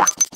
ました。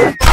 You